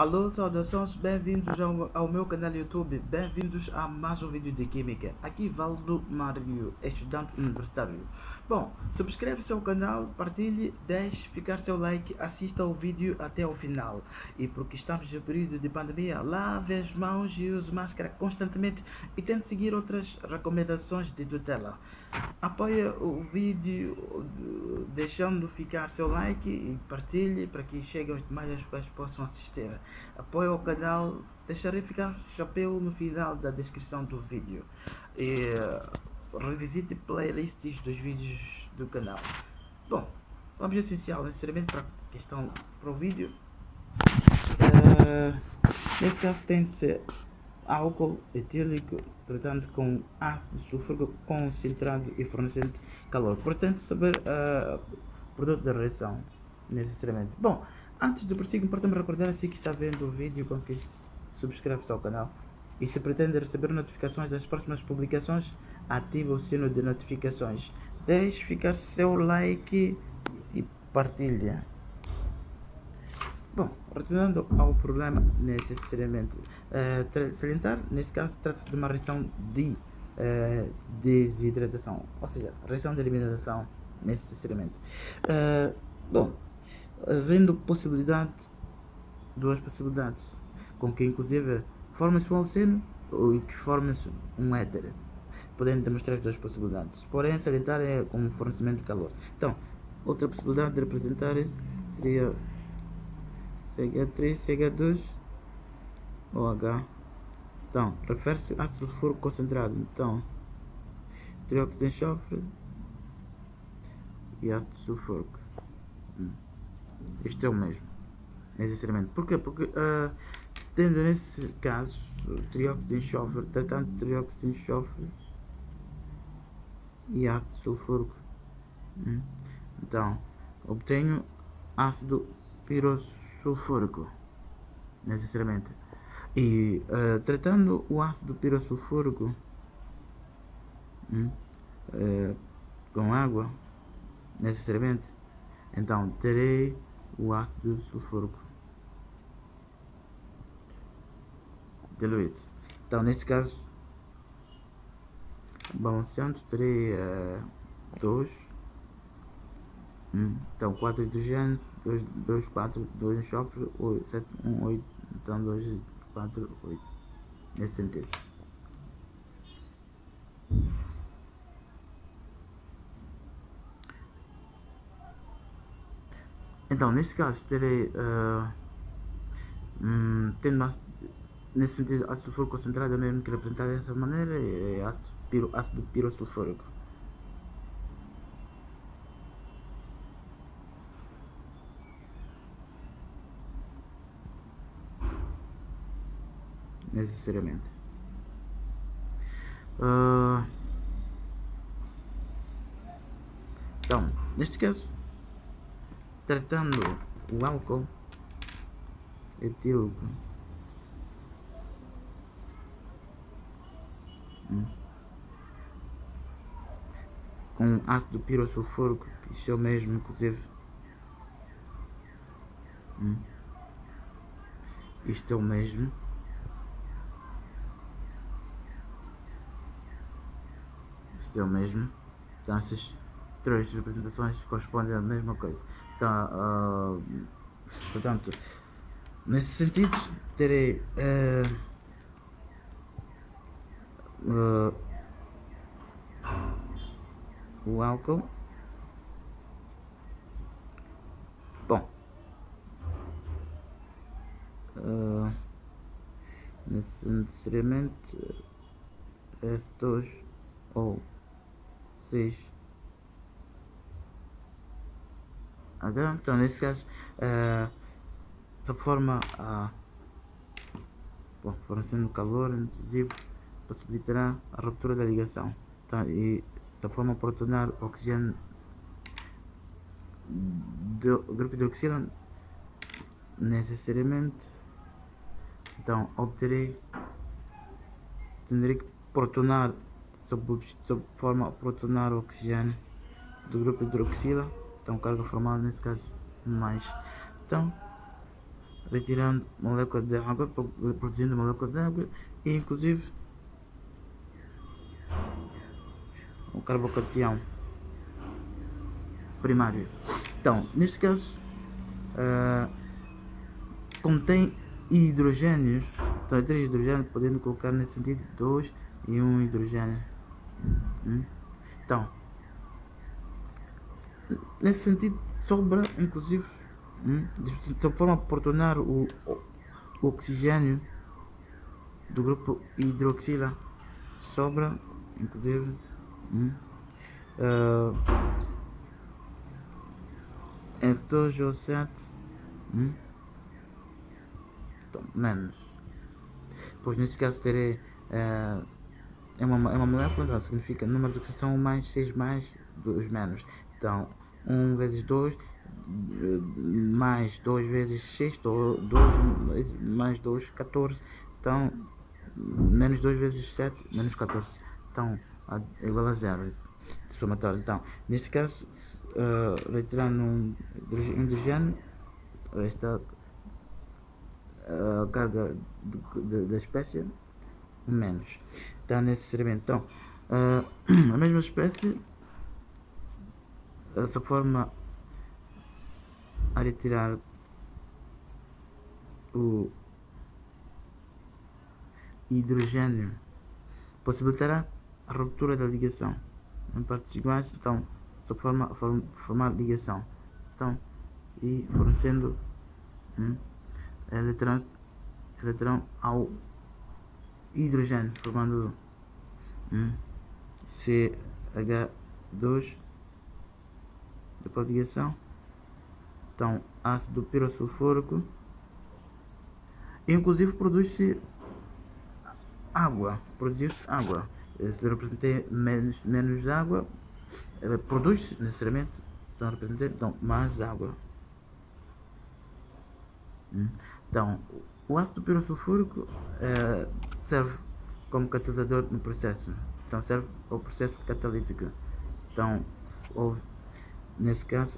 Alô, saudações, bem-vindos ao, ao, meu canal YouTube, bem-vindos a mais um vídeo de Química. Aqui Valdo Mario, estudante universitário. Bom, subscreve-se ao canal, partilhe, deixe ficar seu like, assista ao vídeo até o final. E porque estamos no período de pandemia, lave as mãos e use máscara constantemente e tente seguir outras recomendações de tutela. Apoie o vídeo deixando ficar seu like e partilhe para que chegue mais pessoas possam assistir. Apoie o canal, deixarei ficar chapéu no final da descrição do vídeo. E revisite playlists dos vídeos do canal. Bom, o objetivo essencial necessariamente para a questão para o vídeo. Uh, nesse caso tem-se álcool etílico tratando com ácido sulfúrico concentrado e fornecendo calor. Portanto, saber uh, o produto da reação, necessariamente. Bom, antes de prosseguir, importa-me recordar assim que está vendo o vídeo com que subscreve-se ao canal. E se pretende receber notificações das próximas publicações, ative o sino de notificações. Deixe ficar seu like e partilha. Bom, retornando ao problema necessariamente, uh, salientar, neste caso trata-se de uma reação de uh, desidratação, ou seja, reação de eliminação necessariamente. Uh, bom, havendo possibilidade, duas possibilidades, com que inclusive forma-se um alceno ou que forma-se um éter. Podendo demonstrar as duas possibilidades, porém salientar é como fornecimento de calor. Então, outra possibilidade de representar isso seria CH3, CH2 OH. Então, refere-se a sulfúrico concentrado. Então, trióxido de enxofre e ácido sulfúrico. Hum. Isto é o mesmo, necessariamente. Porquê? Porque, uh, tendo nesse caso o trióxido de enxofre, tratando de trióxido de enxofre e ácido sulfúrico, hum. então, obtenho ácido pirosulfúrico sulfúrico, necessariamente. E uh, tratando o ácido pirossulfúrico hum, uh, com água, necessariamente, então terei o ácido sulfúrico diluído. Então, neste caso, balanceando, terei 2 uh, hum, então 4 hidrogênio 2, 2, 4, 2 enxofre, 7, 1, 8, então 2, 4, 8. Nesse sentido. Então, neste caso, terei, uh, hum, tendo mais, nesse sentido, ácido sulfúrico concentrado, eu mesmo que representar dessa maneira, é ácido, piro, ácido pirosulfúrico. necessariamente. Uh, então, neste caso, tratando o álcool etílico hum, com ácido pirosulfúrico, isso é o mesmo, inclusive. Hum, isto é o mesmo. é o mesmo. Então essas três representações correspondem à mesma coisa. Então, uh, portanto, nesse sentido, terei uh, uh, o álcool. Bom, uh, necessariamente S2 ou 6 H. Então, nesse caso, uh, essa forma a uh, fornecendo calor inclusive possibilitará a ruptura da ligação tá? e da forma para tornar o oxigênio do grupo de oxigênio necessariamente então obterei terei que protonar sob, sob forma protonar o oxigênio do grupo hidroxila, então carga formada nesse caso mais. Então, retirando molécula de água, produzindo molécula de água e inclusive o carbocatião primário. Então, neste caso, uh, contém hidrogênios, então três hidrogênios, podendo colocar nesse sentido dois e um hidrogênio. Hum? Então, nesse sentido, sobra inclusive hum, de forma por tornar o, o oxigênio do grupo hidroxila sobra inclusive uh, S2O7 hum, então, menos. Pois nesse caso terei uh, é uma, é uma molécula, significa número de que são mais 6 mais 2 menos. Então 1 vezes 2 mais 2 vezes 6 2 mais 2 14 então menos 2 vezes 7 menos 14 então é igual a 0 somatório então. Neste caso uh, retirando um hidrogênio esta uh, carga da espécie menos. Então necessariamente então uh, a mesma espécie dessa forma a retirar o hidrogênio possibilitará a ruptura da ligação. Em partes iguais, então só forma, forma formar ligação. Então e fornecendo hum, eletrão, eletrão ao hidrogênio formando hum, CH2 depois de ligação. Então ácido pirossulfúrico inclusive produz-se água produz-se água se representei menos, menos água produz-se necessariamente então representei então mais água. Hum. então o ácido pirossulfúrico é, serve como catalisador no processo. Então serve ao processo catalítico. Então houve nesse caso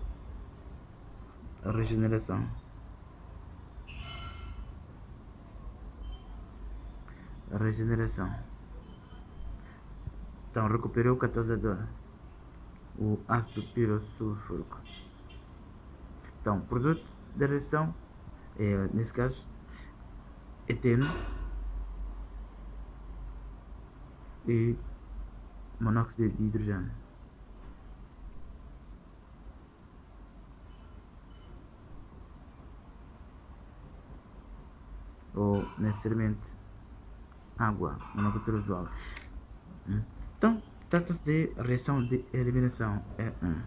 a regeneração. A regeneração então recuperou o catalisador o ácido pirossulfúrico então produto da reação é, nesse caso eteno e monóxido de hidrogênio ou necessariamente água, monocultura usual. Hum? Então, trata-se de reação de eliminação. É um.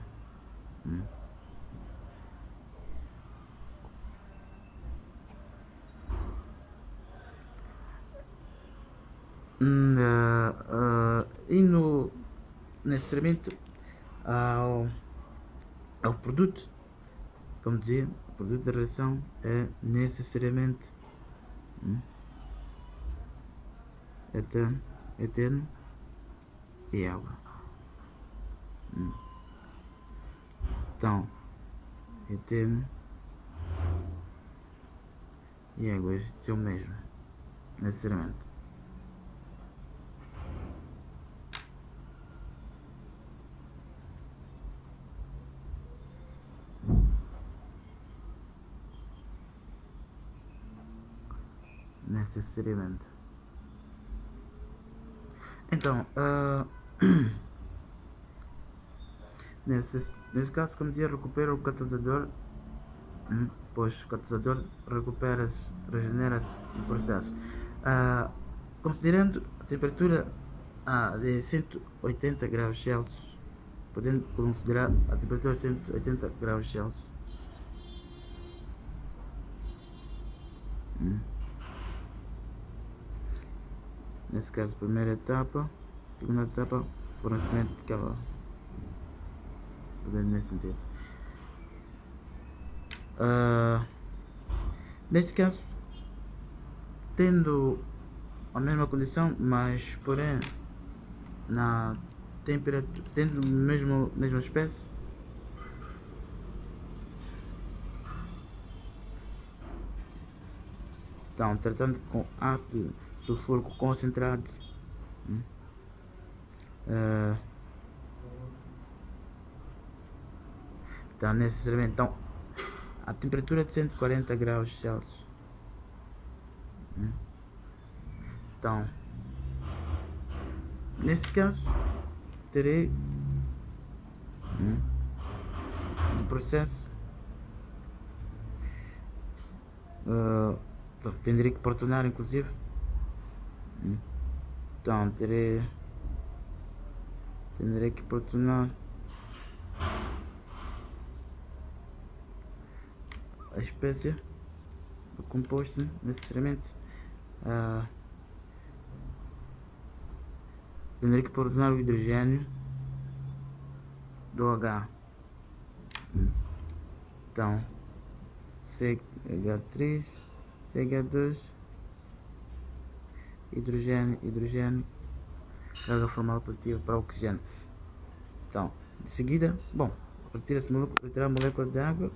Uh, uh, e no necessariamente ao, ao produto como dizia o produto da reação é necessariamente hum? eterno, eterno e água. Hum. Então, eterno e água é o mesmo, necessariamente. necessariamente. Então, uh, nesse, nesse caso, como dizia, recupera o catalisador, hum, pois o catalisador recupera-se, regenera-se no processo. Uh, considerando a temperatura ah, de 180 graus Celsius, podendo considerar a temperatura de 180 graus Celsius. Nesse caso primeira etapa segunda etapa fornecimento de calor nesse sentido. Uh, neste caso tendo a mesma condição mas porém na temperatura tendo mesmo mesma espécie Então, tratando com ácido sulfúrico concentrado. Uh, então, necessariamente, então, a temperatura de 140 graus Celsius. Então, nesse caso, terei um processo. Uh, Tendrei que protonar inclusive. Então terei. Tendrei que protonar. A espécie do composto necessariamente. Uh, tendrei que protonar o hidrogênio do H. Então, CH3 CH2 hidrogênio, hidrogênio, carga formal positiva para oxigênio. Então, de seguida, bom, retira-se retirar a molécula de água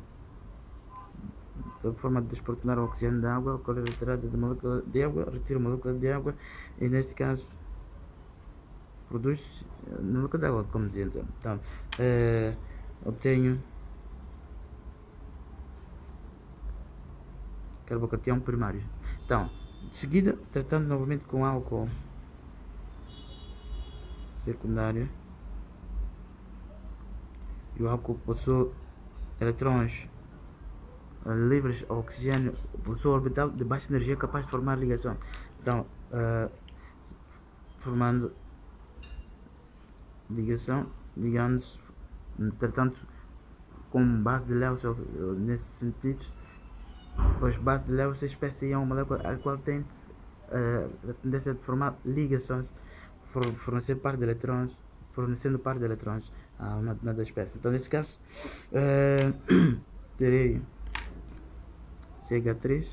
sob forma de desprotonar o oxigênio da água, ocorre a retirada da molécula de água, retira a molécula de água e neste caso produz eh, molécula de água, como dizia então. eh, obtenho carbocatião primário. Então, de seguida, tratando novamente com álcool secundário, e o álcool possui eletrões livres ao oxigênio, possui orbital de baixa energia capaz de formar ligação. Então, uh, formando ligação, ligando-se, tratando com base de Lewis nesse sentido, os bases de Lewis espécie é uma molécula a qual tem uh, a tendência de formar ligações, fornecer par de eletrões, fornecendo par de eletrões a uma determinada espécie. Então, neste caso, uh, terei CH3,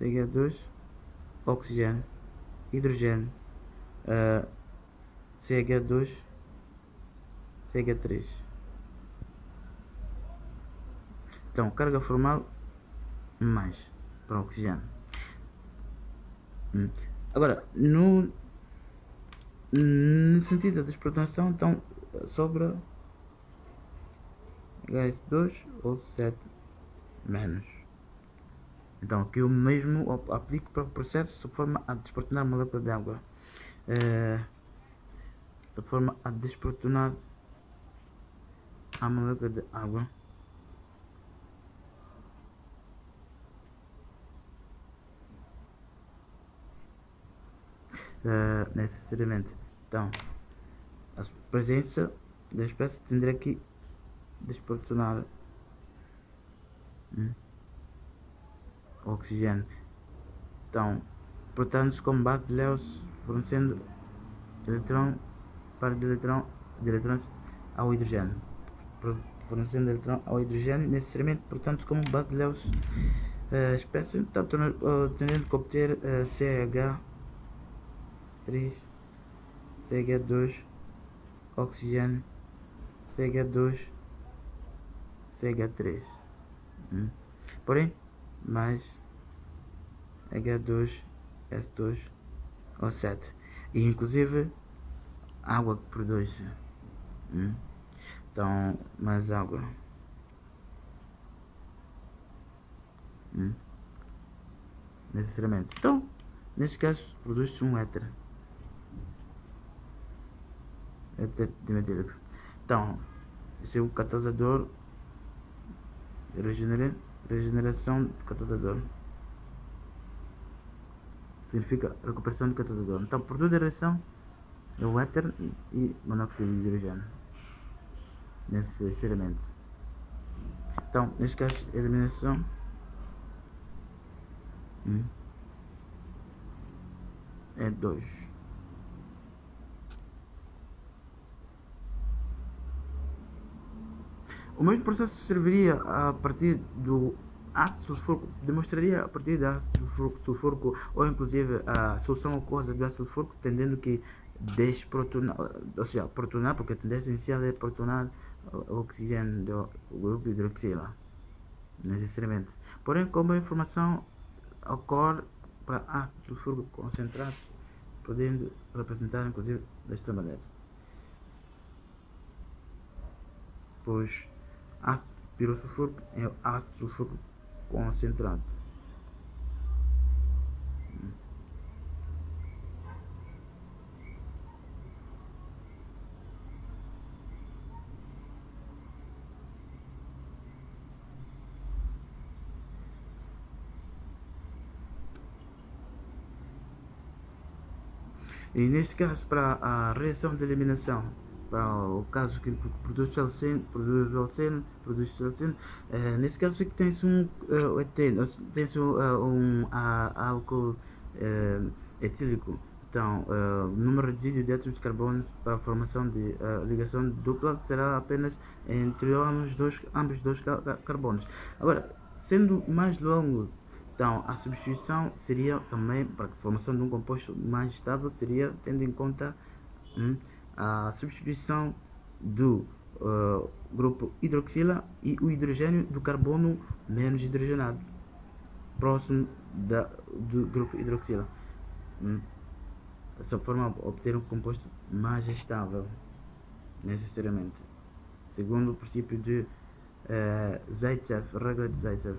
CH2, oxigênio, hidrogênio, uh, CH2, CH3. Então, carga formal mais para oxigênio. Hum. Agora, no, no sentido da desprotonação, então sobra HS2 ou 7 menos. Então, aqui o mesmo aplico para o processo sob forma a desprotonar molécula de água. É, sob forma a desprotonar a molécula de água. Uh, necessariamente. Então, a presença da espécie tendrá que desproporcionar hum, oxigênio. Então, portanto, como base de Lewis, fornecendo eletrão para de eletrão, de eletrões ao hidrogênio. Fornecendo eletrão ao hidrogênio, necessariamente, portanto, como base de Lewis, a espécie, então, tendendo que obter uh, CH 3 CH2 oxigênio CH2 CH3 hum. porém mais H2 S2 ou 7 e inclusive água que produz hum. então mais água hum. necessariamente então neste caso produz-se um éter então, esse é o catalisador regenera, regeneração do catalisador. Significa recuperação do catalisador. Então, por toda a reação é o éter e monóxido de hidrogênio necessariamente. Então, neste caso, eliminação hum, é 2. O mesmo processo serviria a partir do ácido sulfúrico, demonstraria a partir do ácido sulfúrico ou inclusive a solução ocorre do ácido sulfúrico tendendo que desprotonar, ou seja, protonar, porque a tendência inicial é protonar o oxigênio do grupo hidroxila. necessariamente. Porém, como a informação ocorre para ácido sulfúrico concentrado, podendo representar inclusive desta maneira. Pois ácido pirosulfúrico é ácido sulfúrico concentrado. E neste caso, para a reação de eliminação, o caso que produz falceno, produz falceno, produz falceno, uh, nesse caso aqui tem-se um uh, eteno, tem-se uh, um uh, álcool uh, etílico. Então, o número reduzido de átomos de carbono para a formação de ligação dupla será apenas entre ambos dois, ambos dois carbonos. Agora, sendo mais longo então, a substituição seria também, para a formação de um composto mais estável, seria tendo em conta hum, a substituição do uh, grupo hidroxila e o hidrogênio do carbono menos hidrogenado, próximo da, do grupo hidroxila. Hum. Dessa forma, obter um composto mais estável, necessariamente, segundo o princípio de uh, Zaitsev, regra de Zaitsev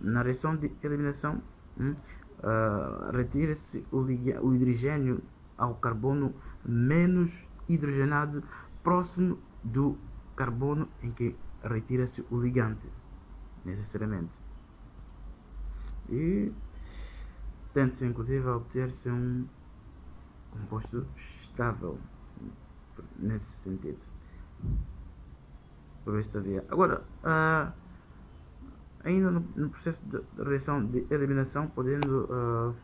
na reação de eliminação uh, retira-se o, o hidrogênio ao carbono menos hidrogenado próximo do carbono em que retira-se o ligante necessariamente. E tende-se inclusive a obter-se um composto estável nesse sentido. Por esta via. Agora uh, ainda no, no processo de reação de eliminação, podendo uh,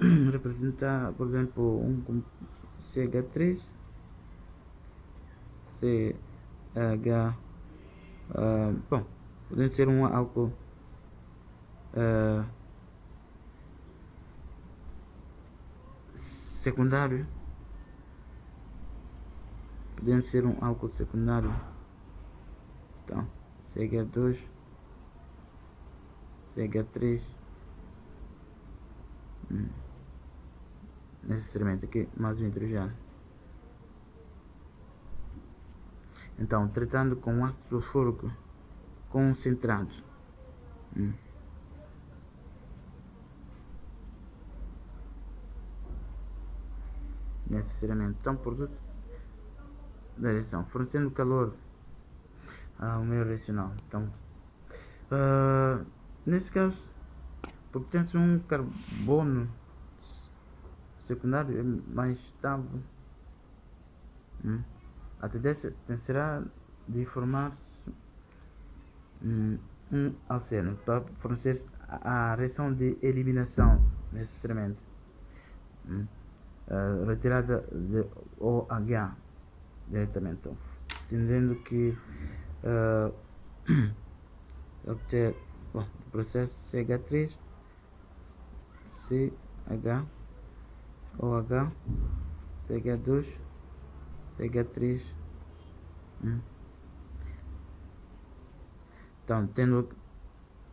representar, por exemplo, um CH3, CH, uh, bom, podendo ser um álcool uh, secundário, podendo ser um álcool secundário, então, CH2 CH3 hum. Necessariamente aqui mais um hidrogênio então tratando com ácido sulfúrico concentrado. Hum. necessariamente então produto da reação. Fornecendo calor ao meio reacional então uh, Nesse caso, porque tem um carbono secundário é mais estável, hum, a tendência será de formar-se hum, um alceno para fornecer a reação de eliminação necessariamente. Hum, a retirada de OH diretamente, entendendo que uh, obter Bom, processo CH3 CH OH CH2 CH3 hum. então tendo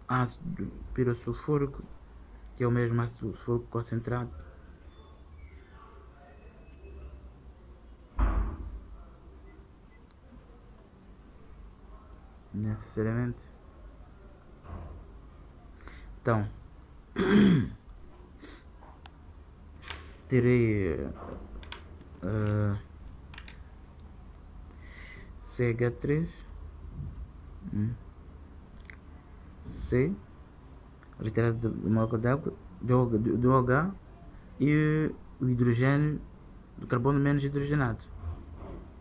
ácido pirosulfúrico que é o mesmo ácido sulfúrico concentrado necessariamente então, terei uh, CH3 hum, C retirada do molécula d'água do, do, do H e o hidrogênio do carbono menos hidrogenado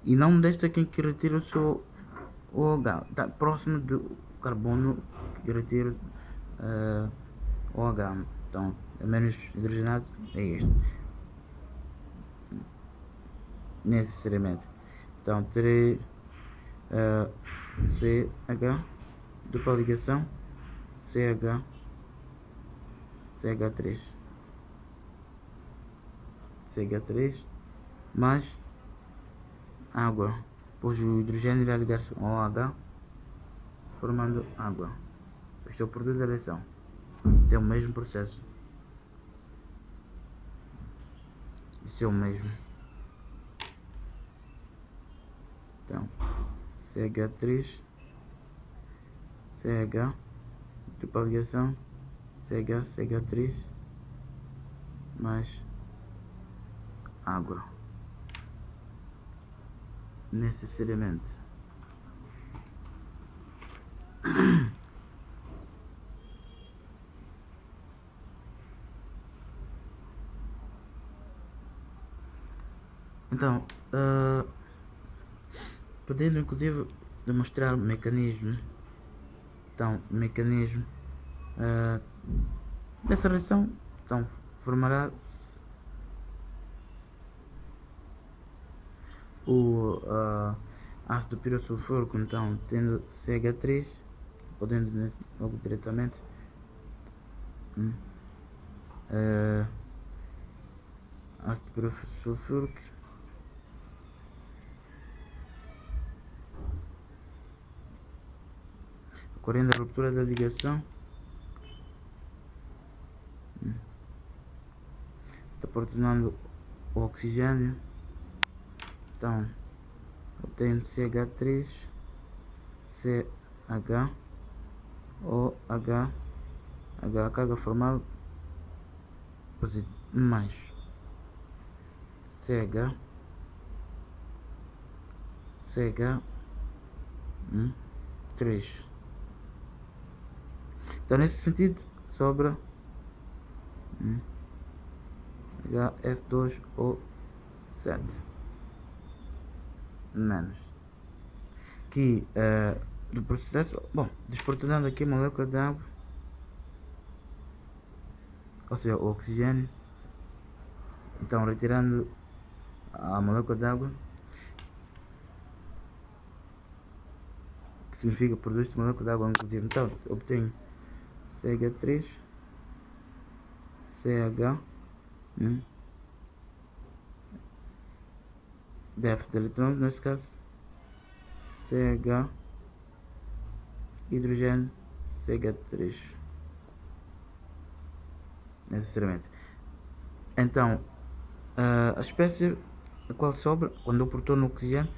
e não desta aqui que retira o seu OH está próximo do carbono que retira uh, OH. Então, é menos hidrogenado é este. Necessariamente. Então, terei uh, CH, dupla ligação, CH, CH3. CH3 mais água, pois o hidrogênio irá ligar-se ao OH formando água. Este é o produto da reação. Tem o mesmo processo. Isso é o mesmo. Então, CH3, CH, dupla ligação, CH, CH3, mais água. Necessariamente. Então, podendo inclusive demonstrar o mecanismo, então, mecanismo uh, dessa reação, então, formará o uh, ácido pirossulfúrico, então, tendo CH3, podendo logo diretamente uh, ácido pirossulfúrico ocorrendo a ruptura da ligação. Está proporcionando o oxigênio. Então obtenho CH3 CH OH H carga formal mais. CH CH 3 então nesse sentido sobra hum, HS2 ou 7 menos. Que uh, do processo bom desprotonando aqui a molécula de água ou seja o oxigênio. Então retirando a molécula de água que significa produz molécula de água inclusive então obtenho CH3 CH hum, déficit de eletrões neste caso. CH hidrogênio. CH3 necessariamente então a espécie a qual sobra quando eu protono oxigênio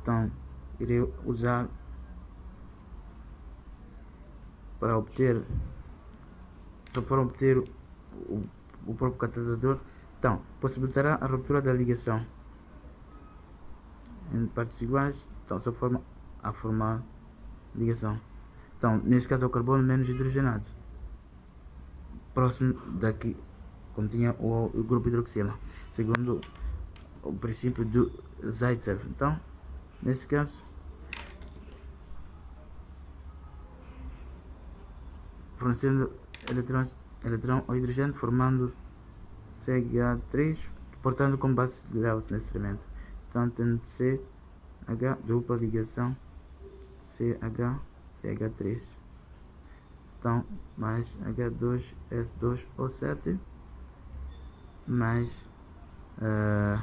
então irei usar para obter para obter o, o próprio catalisador, então, possibilitará a ruptura da ligação em partes iguais, então, só forma a formar ligação. Então, neste caso é o carbono menos hidrogenado, próximo daqui, como tinha o, o grupo hidroxila, segundo o princípio do Zaitsev. Então, nesse caso, fornecendo eletrões, eletrão ou hidrogênio formando CH3, portando como base de Lewis necessariamente. Então tendo CH dupla ligação CH CH3. Então mais H2S2O7 mais uh,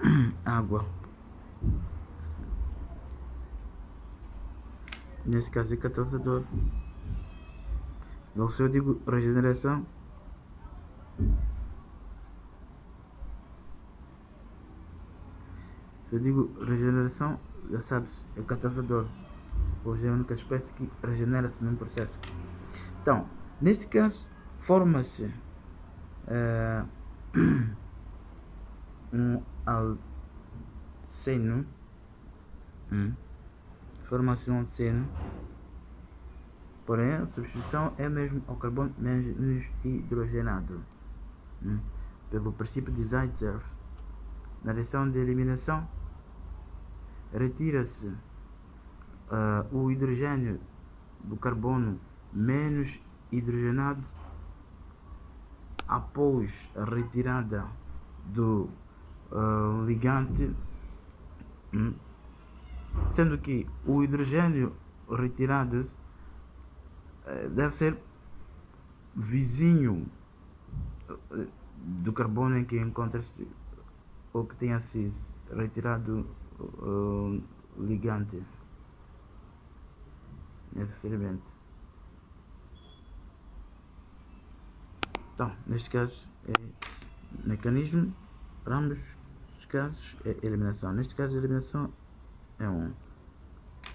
água. Nesse caso é catalisador. Então, se eu digo regeneração, se eu digo regeneração, já sabes, é catalisador, pois é a única espécie que regenera-se no processo. Então, neste caso, forma-se uh, um alceno, hum, forma-se um alceno Porém, a substituição é mesmo ao carbono menos hidrogenado, hum, pelo princípio de Zaitsev. Na reação de eliminação, retira-se uh, o hidrogênio do carbono menos hidrogenado após a retirada do uh, ligante, hum, sendo que o hidrogênio retirado deve ser vizinho eh, do carbono em que encontra-se ou que tenha sido retirado o ligante. necessariamente. Então, neste caso é mecanismo, para ambos os casos é eliminação. Neste caso eliminação é 1. Um.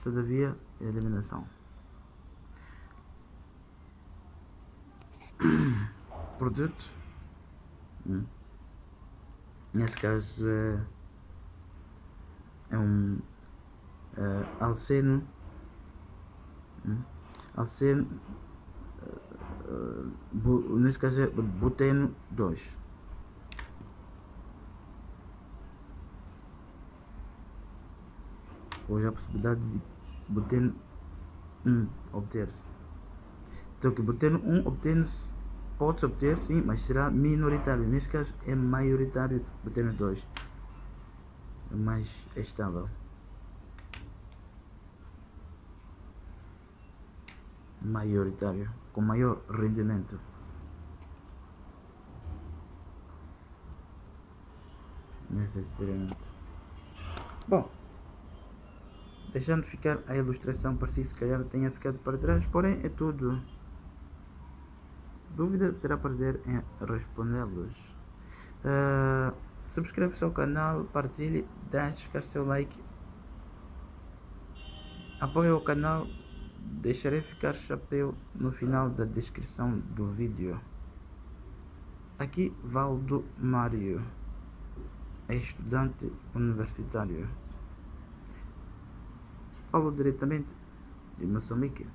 Todavia, eliminação. Produto. Neste caso é, é um uh, alceno. Alceno. Nesse caso é buteno 2. Hoje a possibilidade de botando 1 obter-se. Então que botando 1 obtém-se, pode-se obter sim, mas será minoritário. Neste caso é maioritário botando 2. É mais estável. Maioritário, com maior rendimento. Necessariamente. Bom, deixando ficar a ilustração para si, se calhar tenha ficado para trás, porém é tudo. Dúvida será prazer em respondê-los. Uh, Subscreva-se ao canal, partilhe, deixe ficar seu like. Apoie o canal, deixarei ficar chapéu no final da descrição do vídeo. Aqui Valdo Mário, é estudante universitário. Falo diretamente de Moçambique.